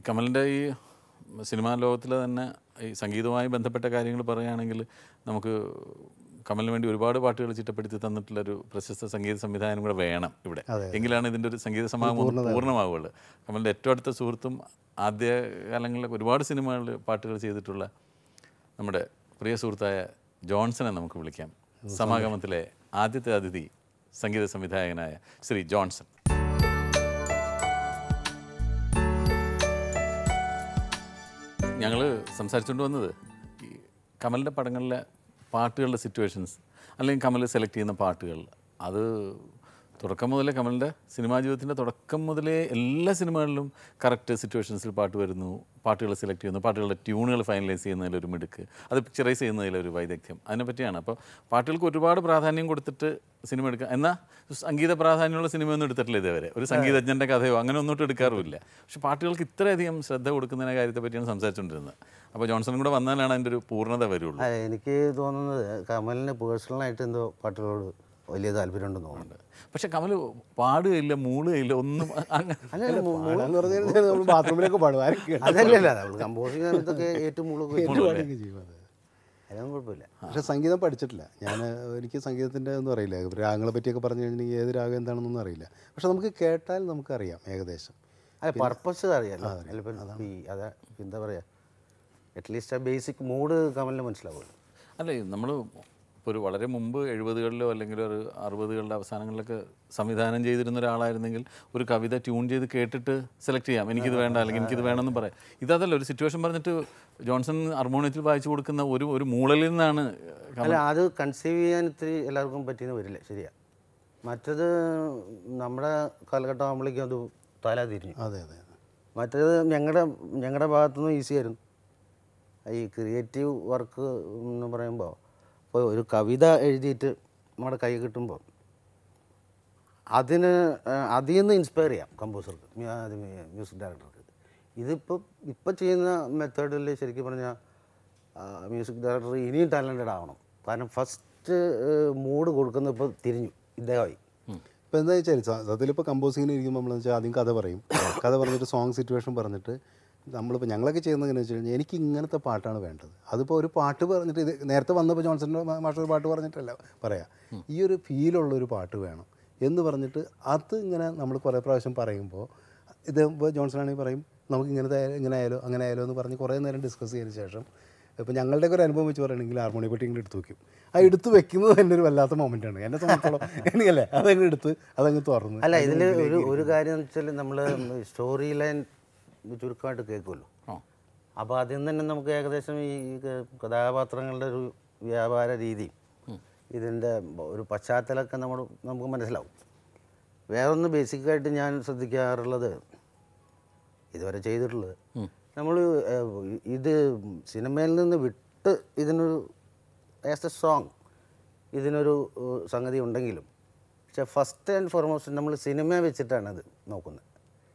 ഈ കമലിന്റെ ഈ സിനിമാ ലോകത്തിൽ തന്നെ ഈ സംഗീതവുമായി ബന്ധപ്പെട്ട കാര്യങ്ങൾ പറയുകയാണെങ്കിൽ നമുക്ക് കമലിന് വേണ്ടി ഒരുപാട് പാട്ടുകൾ ചിട്ടപ്പെടുത്തി തന്നിട്ടുള്ളൊരു പ്രശസ്ത സംഗീത സംവിധാനം കൂടെ വേണം ഇവിടെ. എങ്കിലാണ് ഇതിന്റെ ഒരു സംഗീത സമാഗമം പൂർണമാവുകയുള്ളൂ. കമലിന്റെ ഏറ്റവും അടുത്ത സുഹൃത്തും ആദ്യ കാലങ്ങളിലൊക്കെ ഒരുപാട് സിനിമകളിൽ പാട്ടുകൾ ചെയ്തിട്ടുള്ള നമ്മുടെ പ്രിയ സുഹൃത്തായ ജോൺസനെ നമുക്ക് വിളിക്കാം. സമാഗമത്തിലെ ആദ്യത്തെ അതിഥി സംഗീത സംവിധായകനായ ശ്രീ ജോൺസൺ. ഞങ്ങൾ സംസാരിച്ചുകൊണ്ട് വന്നത് ഈ കമലിന്റെ പടങ്ങളിലെ പാട്ടുകളുടെ സിറ്റുവേഷൻസ് അല്ലെങ്കിൽ കമൽ സെലക്ട് ചെയ്യുന്ന പാട്ടുകൾ അത് തുടക്കം മുതലേ കമലിന്റെ സിനിമാ ജീവിതത്തിന്റെ തുടക്കം മുതലേ എല്ലാ സിനിമകളിലും കറക്റ്റ് സിറ്റുവേഷൻസിൽ പാട്ട് വരുന്നു. പാട്ടുകൾ സെലക്ട് ചെയ്യുന്നു. പാട്ടുകളുടെ ട്യൂണുകൾ ഫൈനലൈസ് ചെയ്യുന്നതിലൊരു മിടുക്ക്. അത് പിക്ചറൈസ് ചെയ്യുന്നതിലൊരു വൈദഗ്ധ്യം. അതിനെപ്പറ്റിയാണ് അപ്പോൾ പാട്ടുകൾക്ക് ഒരുപാട് പ്രാധാന്യം കൊടുത്തിട്ട് സിനിമ എടുക്കുക എന്നാൽ സംഗീത പ്രാധാന്യമുള്ള സിനിമയൊന്നും എടുത്തിട്ടില്ല ഇതേവരെ. ഒരു സംഗീതജ്ഞന്റെ കഥയോ അങ്ങനെ ഒന്നും എടുക്കാറുമില്ല. പക്ഷെ പാട്ടുകൾക്ക് ഇത്രയധികം ശ്രദ്ധ കൊടുക്കുന്നതിനെ കാര്യത്തെ പറ്റിയാണ് സംസാരിച്ചുകൊണ്ടിരുന്നത് അപ്പോൾ ജോൺസൺ കൂടെ വന്നാലാണ് അതിന്റെ ഒരു പൂർണത വരുള്ളൂ. എനിക്ക് തോന്നുന്നത് കമലിന് പേഴ്സണലായിട്ട് എന്തോ പാട്ടുകളോട് വലിയ താല്പര്യമുണ്ടെന്ന് തോന്നുന്നുണ്ട്. പക്ഷെ കമൽ പാടുകയില്ല മൂളുകയില്ല ഒന്നും അങ്ങനെ ബാത്റൂമിലൊക്കെ പാടും. അതല്ലല്ല നമ്മൾ കമ്പോസിങ് ഏറ്റവും മുളക് പാടുകയൊക്കെ ചെയ്യും അതെ. അതൊന്നും കുഴപ്പമില്ല. പക്ഷെ സംഗീതം പഠിച്ചിട്ടില്ല. ഞാൻ എനിക്ക് സംഗീതത്തിന്റെ ഒന്നും അറിയില്ല. രാഗങ്ങളെ പറ്റിയൊക്കെ പറഞ്ഞു കഴിഞ്ഞാൽ ഏത് രാഗം എന്താണെന്നൊന്നും അറിയില്ല. പക്ഷെ നമുക്ക് കേട്ടാൽ നമുക്ക് അറിയാം ഏകദേശം. അല്ല പർപ്പസ് അറിയാലോ? ചിലപ്പോൾ ഈ അതാ എന്താ പറയുക അറ്റ്ലീസ്റ്റ് ആ ബേസിക് മൂഡ് കമലിന് മനസ്സിലാവുമല്ലോ അല്ലേ നമ്മൾ ഇപ്പോൾ ഒരു വളരെ മുമ്പ് എഴുപതുകളിലോ അല്ലെങ്കിൽ ഒരു അറുപതുകളുടെ അവസാനങ്ങളിലൊക്കെ സംവിധാനം ചെയ്തിരുന്ന ഒരാളായിരുന്നെങ്കിൽ ഒരു കവിത ട്യൂൺ ചെയ്ത് കേട്ടിട്ട് സെലക്ട് ചെയ്യാം. എനിക്കിത് വേണ്ട അല്ലെങ്കിൽ എനിക്കിത് വേണമെന്ന് പറയാം. ഇതല്ല ഒരു സിറ്റുവേഷൻ പറഞ്ഞിട്ട് ജോൺസൺ ഹാർമോണിയത്തിൽ വായിച്ചു കൊടുക്കുന്ന ഒരു ഒരു മൂളലിൽ നിന്നാണ് അല്ല അത് കൺസീവ് ചെയ്യാൻ ഇത്തിരി എല്ലാവർക്കും പറ്റിയെന്ന് വരില്ല ശരിയാ. മറ്റത് നമ്മുടെ കാലഘട്ടം ആകുമ്പോഴേക്കും അത് തല തിരിഞ്ഞു. അതെ അതെ അതെ. മറ്റേത് ഞങ്ങളുടെ ഞങ്ങളുടെ ഭാഗത്തുനിന്ന് ഈസി ആയിരുന്നു. ഈ ക്രിയേറ്റീവ് വർക്ക് എന്ന് പറയുമ്പോൾ ഇപ്പോൾ ഒരു കവിത എഴുതിയിട്ട് നമ്മുടെ കൈ കിട്ടുമ്പോൾ അതിന് അതിൽ നിന്ന് ഇൻസ്പയർ ചെയ്യാം കമ്പോസർക്ക് മ്യൂസിക് ഡയറക്ടർക്ക് ഇതിപ്പോൾ ഇപ്പോൾ ചെയ്യുന്ന മെത്തേഡിൽ ശരിക്കും പറഞ്ഞാൽ മ്യൂസിക് ഡയറക്ടർ ഇനിയും ടാലന്റഡ് ആവണം. കാരണം ഫസ്റ്റ് മൂഡ് കൊടുക്കുന്ന ഇപ്പോൾ തിരിഞ്ഞു ഇദ്ദേഹമായി. ഇപ്പോൾ എന്താ വെച്ചാൽ സത്യത്തിൽ ഇപ്പോൾ കമ്പോസിങ്ങിന് ഇരിക്കുമ്പോൾ നമ്മൾ വെച്ചാൽ ആദ്യം കഥ പറയും. കഥ പറഞ്ഞിട്ട് സോങ് സിറ്റുവേഷൻ പറഞ്ഞിട്ട് നമ്മളിപ്പോൾ ഞങ്ങളൊക്കെ ചെയ്യുന്നത് എങ്ങനെ വെച്ച് കഴിഞ്ഞാൽ എനിക്ക് ഇങ്ങനത്തെ പാട്ടാണ് വേണ്ടത്. അതിപ്പോൾ ഒരു പാട്ട് പറഞ്ഞിട്ട് ഇത് നേരത്തെ വന്നപ്പോൾ ജോൺസന്റെ മാസ്റ്റർ പാട്ട് പറഞ്ഞിട്ടല്ല പറയാം. ഈ ഒരു ഫീലുള്ള ഒരു പാട്ട് വേണം എന്ന് പറഞ്ഞിട്ട് അത് ഇങ്ങനെ നമ്മൾ കുറേ പ്രാവശ്യം പറയുമ്പോൾ ഇത് ഇപ്പോൾ ജോൺസൺ ആണെങ്കിൽ പറയും നമുക്ക് ഇങ്ങനത്തെ ഇങ്ങനെ ആയാലോ അങ്ങനെ ആയാലോ എന്ന് പറഞ്ഞ് കുറേ നേരം ഡിസ്കസ് ചെയ്തതിന് ശേഷം ഇപ്പോൾ ഞങ്ങളുടെ ഒരു അനുഭവം വെച്ച് പറയുകയാണെങ്കിൽ ഹാർമോണി പെട്ടി ഇങ്ങനെ എടുത്ത് വെക്കും. ആ എടുത്ത് വെക്കുന്നത് തന്നെ ഒരു വല്ലാത്ത മൊമെന്റ് ആണ്. എന്നെ സംബന്ധിച്ചോളം എനിക്കല്ലേ അതങ്ങ് എടുത്ത് അതങ്ങ് തുറന്നു അല്ല ഇതിൽ ഒരു ഒരു കാര്യം എന്ന് വെച്ചാൽ നമ്മൾ സ്റ്റോറി ലൈൻ ചുരുക്കമായിട്ട് കേൾക്കുമല്ലോ. അപ്പോൾ അതിൽ നിന്ന് തന്നെ നമുക്ക് ഏകദേശം ഈ കഥാപാത്രങ്ങളുടെ ഒരു വ്യാപാര രീതി. ഇതിന്റെ ഒരു പശ്ചാത്തലമൊക്കെ നമ്മൾ നമുക്ക് മനസ്സിലാവും. വേറൊന്ന് ബേസിക്കായിട്ട് ഞാൻ ശ്രദ്ധിക്കാറുള്ളത് ഇതുവരെ ചെയ്തിട്ടുള്ളത് നമ്മൾ ഇത് സിനിമയിൽ നിന്ന് വിട്ട് ഇതിനൊരു ആസ് എ സോങ് ഇതിനൊരു സംഗതി ഉണ്ടെങ്കിലും പക്ഷേ ഫസ്റ്റ് ആൻഡ് ഫോർമോസ്റ്റ് നമ്മൾ സിനിമ വെച്ചിട്ടാണ് അത് നോക്കുന്നത്.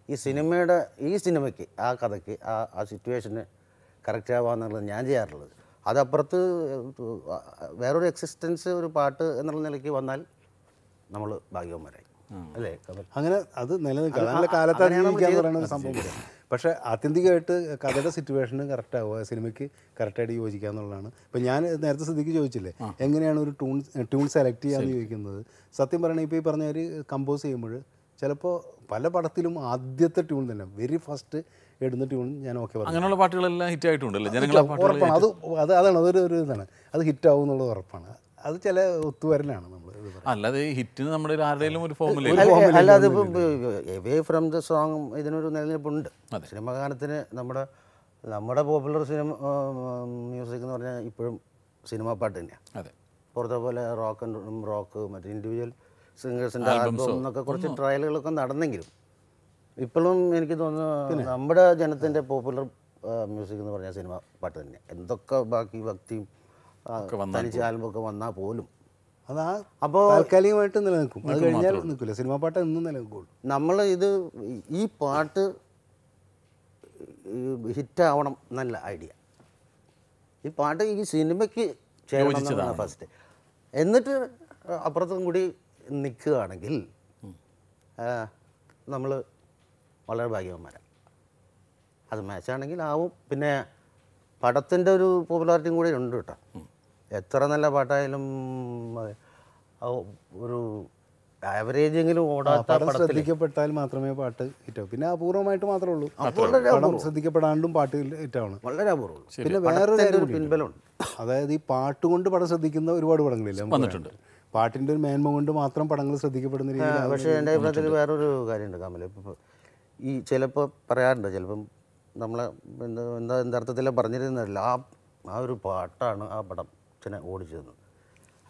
ഈ സിനിമയുടെ ഈ സിനിമയ്ക്ക് ആ കഥയ്ക്ക് ആ ആ സിറ്റുവേഷന് കറക്റ്റ് ആവാന്നുള്ളത് ഞാൻ ചെയ്യാറുള്ളത്. അതപ്പുറത്ത് വേറൊരു എക്സിസ്റ്റൻസ് ഒരു പാട്ട് എന്നുള്ള നിലയ്ക്ക് വന്നാൽ നമ്മൾ ഭാഗ്യവന്മാരായി. അല്ലേ? അങ്ങനെ അത് നല്ല ഒരു സംഭവം പക്ഷേ ആത്യന്തികമായിട്ട് കഥയുടെ സിറ്റുവേഷന് കറക്റ്റ് ആവുക സിനിമയ്ക്ക് കറക്റ്റായിട്ട് യോജിക്കുക എന്നുള്ളതാണ്. ഇപ്പം ഞാൻ നേരത്തെ സ്ഥിതിക്ക് ചോദിച്ചില്ലേ എങ്ങനെയാണ് ഒരു ട്യൂൺ ട്യൂൺ സെലക്ട് ചെയ്യാന്ന് ചോദിക്കുന്നത്? സത്യം പറയണെങ്കിൽ ഇപ്പോൾ ഈ പറഞ്ഞ ഒരു കമ്പോസ് ചെയ്യുമ്പോൾ ചിലപ്പോൾ പല പടത്തിലും ആദ്യത്തെ ട്യൂൺ തന്നെ. വെരി ഫസ്റ്റ് ഇടുന്ന ട്യൂൺ ഞാൻ ഓക്കെ പറഞ്ഞു അങ്ങനെയുള്ള പാട്ടുകളെല്ലാം ഹിറ്റ് ആയിട്ടുണ്ടല്ലോ? ഉറപ്പാണ്. അത് അത് അതാണ്. അതൊരു ഒരു ഇതാണ്. അത് ഹിറ്റ് ആവും എന്നുള്ളത് ഉറപ്പാണ്. അത് ചില ഒത്തുവരലാണ് നമ്മൾ. അല്ലാതെ ഹിറ്റ് ഹിറ്റിന് നമ്മുടെ ആരുടെയും ഒരു ഫോമില്ല അല്ല അല്ല അതിപ്പോൾ എവേ ഫ്രം ദ സോങ് ഇതിനൊരു നിലനിൽപ്പുണ്ട്. സിനിമ ഗാനത്തിന് നമ്മുടെ നമ്മുടെ പോപ്പുലർ സിനിമ മ്യൂസിക് എന്ന് പറഞ്ഞാൽ ഇപ്പോഴും സിനിമ പാട്ട് തന്നെയാണ് അതെ. പുറത്തെ പോലെ റോക്ക് റോക്ക് മറ്റേ ഇൻഡിവിജ്വൽ സിംഗേഴ്സിന്റെ ആൽബം എന്നൊക്കെ കുറച്ച് ട്രയലുകളൊക്കെ നടന്നെങ്കിലും ഇപ്പോഴും എനിക്ക് തോന്നുന്നു നമ്മുടെ ജനത്തിന്റെ പോപ്പുലർ മ്യൂസിക് എന്ന് പറഞ്ഞ സിനിമ പാട്ട് തന്നെ. എന്തൊക്കെ ബാക്കി ഭക്തിയും തനിച്ച് ആൽബമൊക്കെ വന്നാൽ പോലും. അത് ആ അപ്പോൾ താൽക്കാലികമായിട്ട് നിലനിൽക്കും. അത് കഴിഞ്ഞാൽ നിൽക്കില്ല. സിനിമാ പാട്ട് എന്നും നിലനിൽക്കുള്ളൂ. നമ്മൾ ഇത് ഈ പാട്ട് ഹിറ്റാവണം നല്ല ഐഡിയ. ഈ പാട്ട് ഈ സിനിമയ്ക്ക് ചേരണം ഫസ്റ്റ് എന്നിട്ട് അപ്പുറത്തും കൂടി നിൽക്കുകയാണെങ്കിൽ നമ്മൾ വളരെ ഭാഗ്യവന്മാരാണ് അത് മാച്ചാണെങ്കിൽ ആവും. പിന്നെ പടത്തിന്റെ ഒരു പോപ്പുലാരിറ്റിയും കൂടി ഉണ്ട് കേട്ടോ. എത്ര നല്ല പാട്ടായാലും ഒരു ആവറേജെങ്കിലും ഓടാത്ത ശ്രദ്ധിക്കപ്പെട്ടാൽ മാത്രമേ പാട്ട് ഹിറ്റാവും. പിന്നെ അപൂർവമായിട്ട് മാത്രമേ ഉള്ളൂ. പടം ശ്രദ്ധിക്കപ്പെടാണ്ടും പാട്ട് ഹിറ്റാവണം. വളരെ അപൂർവം പിന്നെ വേറൊരു പിൻബലമുണ്ട്. അതായത് ഈ പാട്ട് കൊണ്ട് പടം ശ്രദ്ധിക്കുന്ന ഒരുപാട് പടങ്ങളില്ല വന്നിട്ടുണ്ട്. പാട്ടിന്റെ ഒരു മേന്മ കൊണ്ട് മാത്രം പടങ്ങൾ ശ്രദ്ധിക്കപ്പെടുന്ന രീതിയിൽ പക്ഷേ എന്റെ അഭിപ്രായത്തിൽ വേറൊരു കാര്യമുണ്ട് കമൽ. ഇപ്പോൾ ഈ ചിലപ്പോൾ പറയാറുണ്ട് ചിലപ്പം നമ്മളെ എന്താ എന്താ എന്താ അർത്ഥത്തിലെ പറഞ്ഞിരുന്നില്ല ആ ആ ഒരു പാട്ടാണ് ആ പടം ഇച്ചിനെ ഓടിച്ചത്.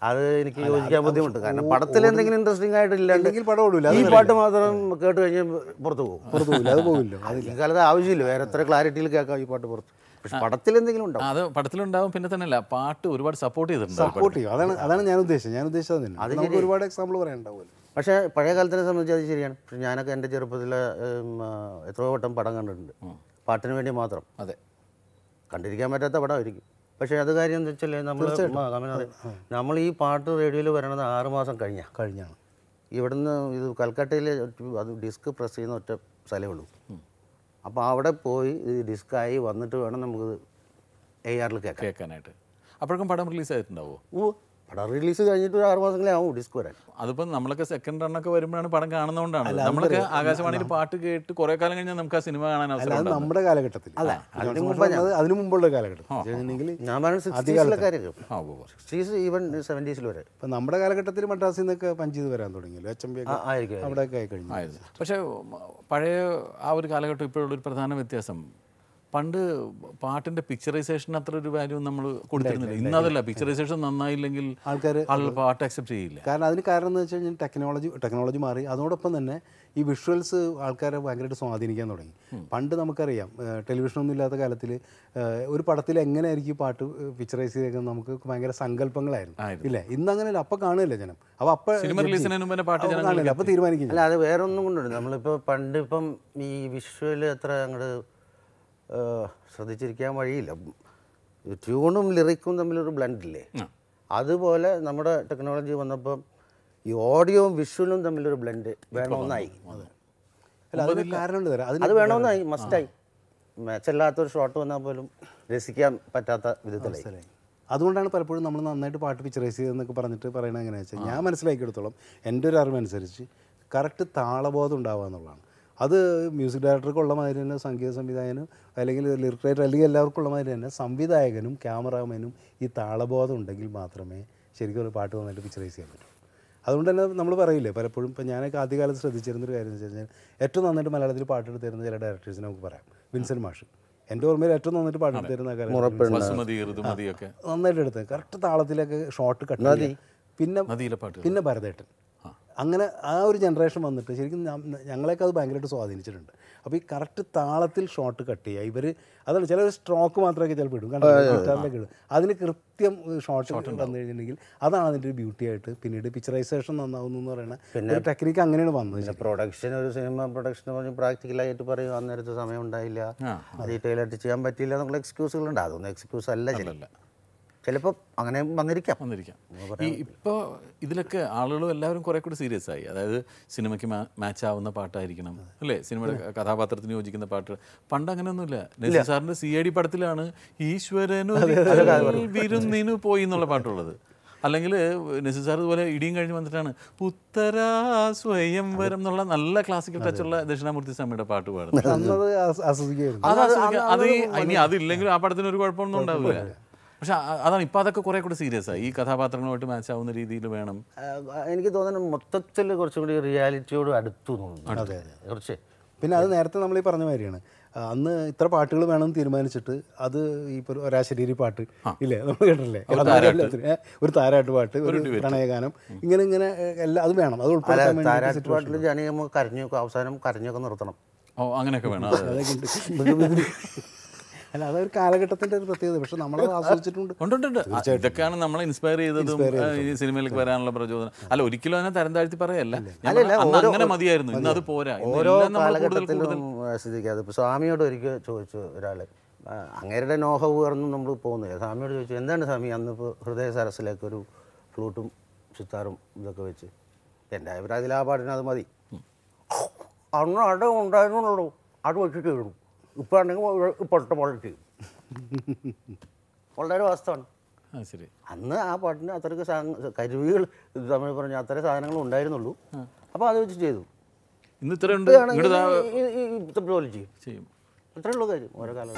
അത് എനിക്ക് യോജിക്കാൻ ബുദ്ധിമുട്ട്. കാരണം പടത്തിൽ എന്തെങ്കിലും ഇൻട്രസ്റ്റിംഗ് ആയിട്ടില്ലെങ്കിൽ പടം ഓടില്ല ഈ പാട്ട് മാത്രം കേട്ട് കഴിഞ്ഞാൽ പുറത്ത് പോകും. പുറത്തു പോകില്ല അത് പോകില്ല ഈ കാലത്ത് ആവശ്യമില്ല വേറെ എത്ര ക്ലാരിറ്റിയിൽ കേൾക്കാം ഈ പാട്ട് പുറത്ത്. പക്ഷെ പടത്തിൽ എന്തെങ്കിലും ഉണ്ടാവും. അത് പടത്തിലുണ്ടാവും പിന്നെ തന്നെയല്ല പാട്ട് ഒരുപാട് സപ്പോർട്ട് ചെയ്തിട്ടുണ്ട് സപ്പോർട്ട് ചെയ്യും. അതാണ് അതാണ് ഞാൻ ഉദ്ദേശിച്ചത്. ഞാൻ ഉദ്ദേശിച്ചത് തന്നെ അത് നമുക്ക് ഒരുപാട് എക്സാമ്പിൾ പറയാനുണ്ടാവുമല്ലോ. പക്ഷേ പഴയ കാലത്തിനെ സംബന്ധിച്ച് അത് ശരിയാണ്. പക്ഷെ ഞാനൊക്കെ എന്റെ ചെറുപ്പത്തിൽ എത്രയോ വട്ടം പടം കണ്ടിട്ടുണ്ട്. പാട്ടിന് വേണ്ടി മാത്രം. അതെ. കണ്ടിരിക്കാൻ പറ്റാത്ത പടമായിരിക്കും. പക്ഷേ അത് കാര്യം എന്താ വെച്ചാൽ നമ്മൾ നമ്മൾ ഈ പാട്ട് റേഡിയോയിൽ വരണത് ആറ് മാസം കഴിഞ്ഞാൽ കഴിഞ്ഞാണ്. ഇവിടുന്ന് ഇത് കൽക്കട്ടയിൽ അത് ഡിസ്ക് പ്രസ് ചെയ്യുന്ന ഒറ്റ സ്ഥലമേ ഉള്ളൂ. അപ്പോൾ അവിടെ പോയി ഇത് ഡിസ്കായി വന്നിട്ട് വേണം നമുക്ക് എ ആറിൽ കേൾക്കാം കേൾക്കാനായിട്ട്. അപ്പോഴേക്കും പടം റിലീസ് ആയിട്ടുണ്ടാവോ ഓ പടം റിലീസ് കഴിഞ്ഞിട്ട് ഒരു ആറ് മാസങ്ങളെ ആവും ഡിസ്ക് വരാൻ. അതിപ്പോൾ നമ്മളൊക്കെ സെക്കൻഡ് റണ്ണൊക്കെ വരുമ്പോഴാണ് പടം കാണുന്നതുകൊണ്ടാണ് നമ്മളൊക്കെ ആകാശവാണിയിൽ പാട്ട് കേട്ട് കുറേ കാലം കഴിഞ്ഞാൽ നമുക്ക് ആ സിനിമ കാണാൻ അവസരം നമ്മുടെ കാലഘട്ടത്തിൽ അതിന് മുമ്പുള്ള കാലഘട്ടം ഞാൻ. സിക്സ്റ്റീസ് ഈവൻ സെവന്റീസിൽ വരെ. ഇപ്പം നമ്മുടെ കാലഘട്ടത്തിൽ മദ്രാസിൽ നിന്നൊക്കെ പഞ്ച് ചെയ്ത് വരാൻ തുടങ്ങി എച്ച് എം പി അവിടെയൊക്കെ ആയി കഴിഞ്ഞു. പക്ഷേ പഴയ ആ ഒരു കാലഘട്ടം ഇപ്പോഴുള്ള ഒരു പ്രധാന വ്യത്യാസം പണ്ട് പാട്ടിന്റെ പിക്ചറൈസേഷൻ അത്ര ഒരു വാല്യൂ നമ്മൾ കൊടുത്തിരുന്നില്ല. ഇന്ന് അതല്ല പിക്ചറൈസേഷൻ നന്നായില്ലെങ്കിൽ ആൾക്കാർ പാട്ട് അക്സെപ്റ്റ് ചെയ്യില്ല. കാരണം അതിന് കാരണം എന്ന് വെച്ച് കഴിഞ്ഞാൽ ടെക്നോളജി ടെക്നോളജി മാറി. അതോടൊപ്പം തന്നെ ഈ വിഷ്വൽസ് ആൾക്കാരെ ഭയങ്കരമായിട്ട് സ്വാധീനിക്കാൻ തുടങ്ങി. പണ്ട് നമുക്കറിയാം ടെലിവിഷനൊന്നും ഇല്ലാത്ത കാലത്തിൽ ഒരു പടത്തിൽ എങ്ങനെയായിരിക്കും ഈ പാട്ട് പിക്ചറൈസ് ചെയ്തേക്കുന്നത് നമുക്ക് ഭയങ്കര സങ്കല്പങ്ങളായിരുന്നു. ഇല്ലേ? ഇന്ന് അങ്ങനെയല്ല അപ്പം കാണുകയില്ല ജനം. അപ്പോൾ അപ്പം സിനിമ റിലീസിന് മുമ്പ് തന്നെ പാട്ട് ജനങ്ങൾ കാണില്ല അപ്പം തീരുമാനിക്കും അല്ല അത് വേറെ ഒന്നും കൊണ്ടുണ്ട് നമ്മളിപ്പോൾ പണ്ട് ഇപ്പം ഈ വിഷ്വൽ അത്ര അങ്ങോട്ട് ശ്രദ്ധിച്ചിരിക്കാൻ വഴിയില്ല. ട്യൂണും ലിറിക്കും തമ്മിലൊരു ബ്ലണ്ടില്ലേ? ഇല്ലേ അതുപോലെ നമ്മുടെ ടെക്നോളജി വന്നപ്പം ഈ ഓഡിയോയും വിഷ്വലും തമ്മിലൊരു ബ്ലെൻഡ് വേണമെന്നായി. അല്ല അതിന് കാരണമുണ്ട് തരാം അതിന് അത് വേണമെന്നായി മസ്റ്റായി. മെച്ചല്ലാത്തൊരു ഷോട്ട് വന്നാൽ പോലും രസിക്കാൻ പറ്റാത്ത വിധത്തിലായി. അതുകൊണ്ടാണ് പലപ്പോഴും നമ്മൾ നന്നായിട്ട് പാട്ട് പിക്ചറൈസ് ചെയ്തെന്നൊക്കെ പറഞ്ഞിട്ട് പറയണത് എങ്ങനെയാണെന്ന് വെച്ചാൽ ഞാൻ മനസ്സിലാക്കിയെടുത്തോളം എന്റെ ഒരു അറിവനുസരിച്ച് കറക്റ്റ് താളബോധം ഉണ്ടാവുക എന്നുള്ളതാണ്. അത് മ്യൂസിക് ഡയറക്ടർക്ക് ഉള്ള മാതിരി തന്നെ സംഗീത സംവിധായകനും അല്ലെങ്കിൽ ലിറിക് റൈറ്റർ അല്ലെങ്കിൽ എല്ലാവർക്കും ഉള്ള മാതിരി തന്നെ സംവിധായകനും ക്യാമറാമാനും ഈ താളബോധം ഉണ്ടെങ്കിൽ മാത്രമേ ശരിക്കും ഒരു പാട്ട് വന്നിട്ട് പിക്ചറൈസ് ചെയ്യാൻ പറ്റൂ. അതുകൊണ്ട് തന്നെ നമ്മൾ പറയില്ലേ പലപ്പോഴും ഇപ്പം ഞാനൊക്കെ ആദ്യകാലത്ത് ശ്രദ്ധിച്ചിരുന്നൊരു കാര്യം എന്ന് വെച്ച് കഴിഞ്ഞാൽ ഏറ്റവും നന്നായിട്ട് മലയാളത്തിൽ പാട്ട് തരുന്ന ചില ഡയറക്ടേഴ്സിനെ നമുക്ക് പറയാം. വിൻസെന്റ് മാഷ്. എന്റെ ഓർമ്മയിൽ ഏറ്റവും നന്നായിട്ട് പാട്ട് തരുന്ന കാര്യം ബസുമതി ഋതുമതി ഒക്കെ നന്നായിട്ട് എടുത്ത് കറക്റ്റ് താളത്തിലൊക്കെ ഷോട്ട് കട്ട് പിന്നെ നദിയിലെ പാട്ട് പിന്നെ ഭരതേട്ടൻ. അങ്ങനെ ആ ഒരു ജനറേഷൻ വന്നിട്ട് ശരിക്കും ഞങ്ങളെയൊക്കെ അത് ഭയങ്കരമായിട്ട് സ്വാധീനിച്ചിട്ടുണ്ട്. അപ്പോൾ ഈ കറക്റ്റ് താളത്തിൽ ഷോട്ട് കട്ട് ചെയ്യുക. ഇവർ അതാണ് ചില സ്ട്രോക്ക് മാത്രമൊക്കെ ചിലപ്പോൾ ഇടും. ഗിറ്റാറിലൊക്കെ ഇടും. അതിന് കൃത്യം ഷോട്ട് വന്നു കഴിഞ്ഞിട്ടുണ്ടെങ്കിൽ അതാണ് അതിന്റെ ഒരു ബ്യൂട്ടി ആയിട്ട് പിന്നീട് പിക്ചറൈസേഷൻ നന്നാവുന്നു എന്ന് പറയുന്ന പിന്നെ ടെക്നിക്ക് അങ്ങനെയാണ് വന്നത് പ്രൊഡക്ഷൻ ഒരു സിനിമ പ്രൊഡക്ഷൻ പറഞ്ഞ് പ്രാക്ടിക്കലായിട്ട് പറയും. അന്നേരത്ത് സമയം ഉണ്ടായില്ല. ഡീറ്റെയിൽ ആയിട്ട് ചെയ്യാൻ പറ്റിയില്ല എന്നുള്ള എക്സ്ക്യൂസുകളുണ്ട് അതൊന്നും എക്സ്ക്യൂസ് അല്ല ചില ചിലപ്പോൾ അങ്ങനെ വന്നിരിക്കാം. വന്നിരിക്കാം. ഈ ഇപ്പോൾ ഇതിലൊക്കെ ആളുകളും എല്ലാവരും കുറെ കൂടി സീരിയസ് ആയി. അതായത് സിനിമയ്ക്ക് മാച്ച് ആവുന്ന പാട്ടായിരിക്കണം. അല്ലേ? സിനിമയുടെ കഥാപാത്രത്തിന് യോജിക്കുന്ന പാട്ട്. പണ്ട് അങ്ങനെയൊന്നുമില്ല. നസീർ സാറിന്റെ സി ഐ ഡി പടത്തിലാണ് ഈശ്വരനു വിരുന്നിനു പോയി എന്നുള്ള പാട്ടുള്ളത്. അല്ലെങ്കിൽ നസീർ സാർ ഇതുപോലെ ഇടിയും കഴിഞ്ഞ് വന്നിട്ടാണ് ഉത്തരാ സ്വയംവരം എന്നുള്ള നല്ല ക്ലാസിക്കൽ ടച്ചുള്ള ദക്ഷിണാമൂർത്തി സ്വാമിയുടെ പാട്ട് പാടുന്നത്. അത് ഇനി അതില്ലെങ്കിലും ആ പടത്തിന് ഒരു കുഴപ്പമൊന്നും ഉണ്ടാവില്ല. പക്ഷെ അതാണ് ഇപ്പൊ അതൊക്കെ കുറെ കൂടി സീരിയസ് ആയി. ഈ കഥാപാത്രങ്ങളുമായിട്ട് മാച്ച് ആവുന്ന രീതിയിൽ വേണം. എനിക്ക് തോന്നുന്നു മൊത്തത്തിൽ കുറച്ചും കൂടി റിയാലിറ്റിയോട് അടുത്തു തോന്നുന്നു. കുറച്ച്. പിന്നെ അത് നേരത്തെ നമ്മൾ ഈ പറഞ്ഞ മാതിരിയാണ്. അന്ന് ഇത്ര പാട്ടുകൾ വേണമെന്ന് തീരുമാനിച്ചിട്ട് അത് ഈ ഒരാശരീരി പാട്ട് ഇല്ലേ? നമ്മൾ കേട്ടില്ലേ ഒരു താരാട്ട്. പാട്ട് ഒരു പ്രണയഗാനം ഇങ്ങനെ ഇങ്ങനെ എല്ലാം അത് വേണം. അത് ഉൾപ്പെടുത്താൻ പാട്ടിൽ കരഞ്ഞു അവസാനം കരഞ്ഞൊക്കെ നിർത്തണം. ഓ അങ്ങനെയൊക്കെ വേണം. അല്ല അതൊരു കാലഘട്ടത്തിന്റെ ഒരു പ്രത്യേകത പക്ഷെ നമ്മൾ ആസ്വദിച്ചിട്ടുണ്ട്. ഇതൊക്കെയാണ് നമ്മളെ ഇൻസ്പയർ ചെയ്തതും ഈ സിനിമയിലേക്ക് വരാനുള്ള പ്രചോദനം. അല്ല ഒരിക്കലും അതിനെ തരം താഴ്ത്തി പറയല്ല. അങ്ങനെ മതിയായിരുന്നു. ഇന്ന് അത് പോരാ. ഓരോ നമ്മൾ കൂടുതൽ കാലഘട്ടത്തിലും ആസ്വദിക്കാതെ ഇപ്പോൾ സ്വാമിയോട് ഒരിക്കൽ ചോദിച്ചു ഒരാൾ അങ്ങേരുടെ നോഹവ് പറഞ്ഞു നമ്മൾ പോകുന്നില്ല. സ്വാമിയോട് ചോദിച്ചു എന്താണ് സ്വാമി അന്നിപ്പോൾ ഹൃദയ സരസിലേക്ക് ഒരു ഫ്ലൂട്ടും സിത്താറും ഇതൊക്കെ വെച്ച്? എന്റെ അഭിപ്രായത്തിൽ ആ പാട്ടിന് അത് മതി അന്ന് അവിടെ ഉണ്ടായിരുന്നുള്ളൂ. അത് വെച്ചിട്ട് എഴുതും. ഇപ്പോൾ ആണെങ്കിൽ പൊട്ട പോലെ ചെയ്യും വളരെ വാസ്തവമാണ് ശരി അന്ന് ആ പാട്ടിന് അത്രയ്ക്ക് കരുവികൾ തമിഴ് പറഞ്ഞ അത്ര സാധനങ്ങൾ ഉണ്ടായിരുന്നുള്ളൂ അപ്പോൾ അത് വെച്ച് ചെയ്തു ഇന്ന് ഇത്ര ഇതുപോലെ ചെയ്യും ചെയ്യും അത്രേ കാര്യം ഓരോ കാലം